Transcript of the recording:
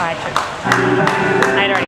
I, I had already.